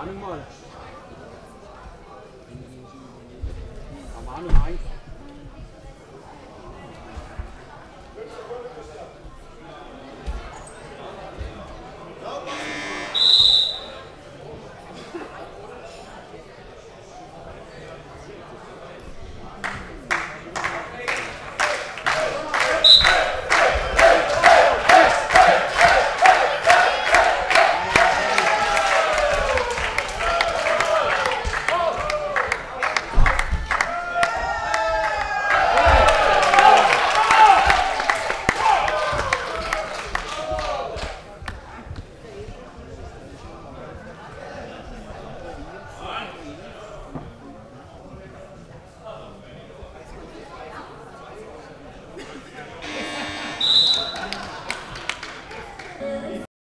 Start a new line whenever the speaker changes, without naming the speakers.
Am Anfang mal. Am Anfang eins.